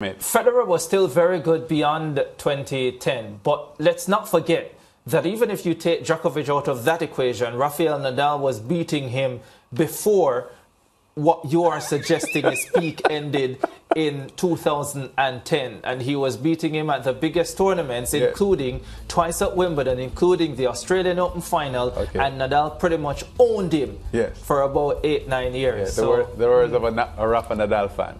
Federer was still very good beyond 2010, but let's not forget that even if you take Djokovic out of that equation, Rafael Nadal was beating him before what you are suggesting his peak ended in 2010 and he was beating him at the biggest tournaments including twice at Wimbledon including the Australian Open final okay. and Nadal pretty much owned him yes. for about 8 9 years yeah, so, the, words, mm. of a, a Rafa Nadal fan